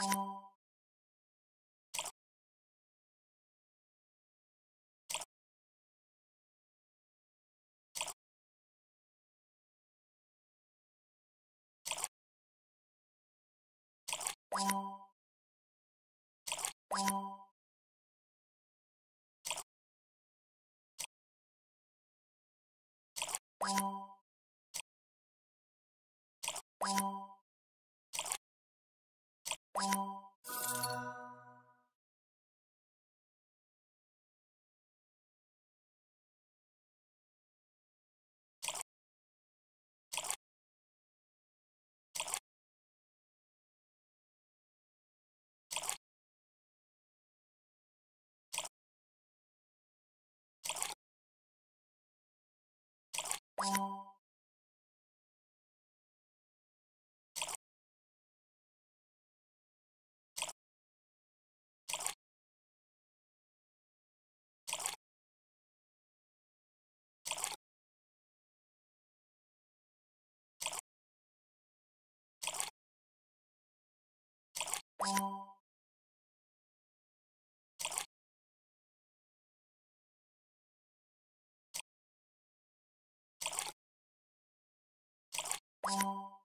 you you you